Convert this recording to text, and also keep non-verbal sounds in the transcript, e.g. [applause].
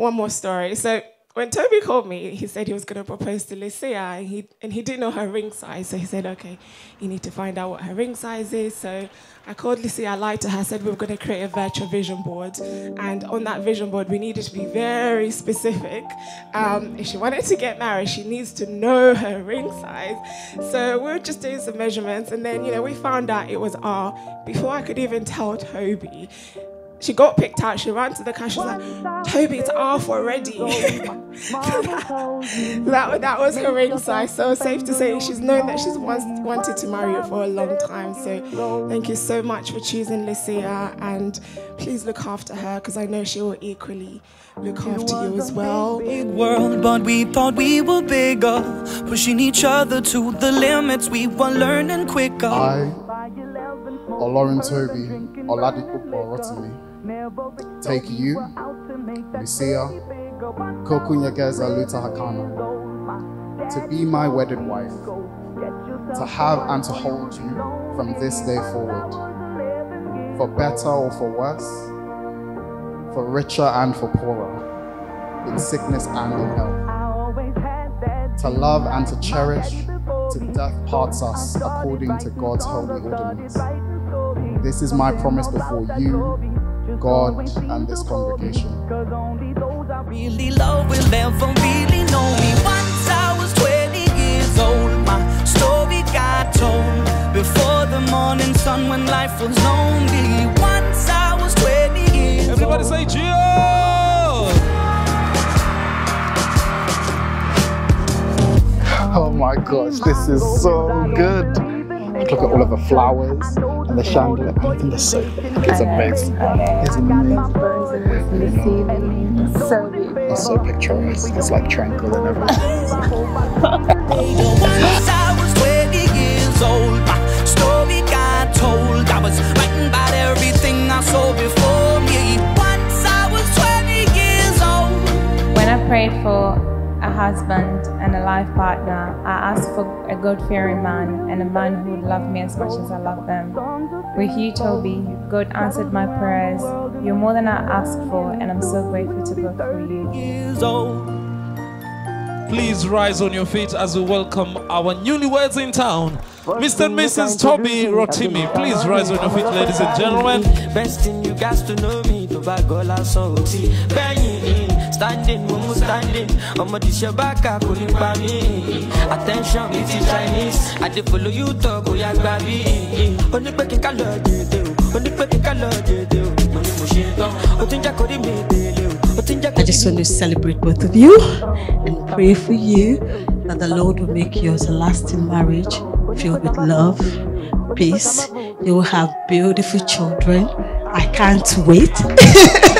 one more story. So when Toby called me, he said he was going to propose to Lucia, and he and he didn't know her ring size. So he said, "Okay, you need to find out what her ring size is." So I called Lucia, I lied to her, said we were going to create a virtual vision board, and on that vision board, we needed to be very specific. Um, if she wanted to get married, she needs to know her ring size. So we were just doing some measurements, and then you know we found out it was R before I could even tell Toby she got picked out. She ran to the car. She was like, Toby, it's off already. [laughs] that, that was her ring size. So safe to say she's known that she's once wanted to marry you for a long time. So thank you so much for choosing Lucia. And please look after her because I know she will equally look after you as well. Big world, but we thought we were bigger. Pushing each other to the limits. We were learning quicker. I, Lauren Toby, Oladipo Rotimi take you, Lucia, Kokunyageza Lutahakana, to be my wedded wife, to have and to hold you from this day forward, for better or for worse, for richer and for poorer, in sickness and in health, to love and to cherish, to death parts us according to God's holy ordinance. This is my promise before you, God and this congregation. Really love will ever really know me. Once I was 20 years old, my story got told. Before the morning sun when life was lonely. Once I was 20 years Everybody old. say Gio! Oh my gosh, this is so good. Look at all of the flowers and the chandelier. I think it's so it's amazing. It's amazing. So beautiful. It's so picturesque. It's like tranquil and everything. Once I was 20 years old, my story got told. I was writing about everything I saw before me. Once I was 20 years old. When I prayed for a husband and a life partner, I asked for a God-fearing man and a man who would love me as much as I love them. With you, Toby, God answered my prayers. You're more than I asked for, and I'm so grateful to God for you. Please rise on your feet as we welcome our newlyweds in town. Mr. and Mrs. Toby Rotimi, please rise on your feet, ladies and gentlemen. Best thing you guys to know me to back all our songs. Standing, mumu standing. I'ma dish your back, I couldn't buy me. Attention, it's Chinese. I did follow you talk, oh yeah, baby. Only only pecking color, only machine gun. Otinja kori me, I just want to celebrate both of you and pray for you that the Lord will make yours a lasting marriage filled with love, peace. You will have beautiful children. I can't wait. [laughs]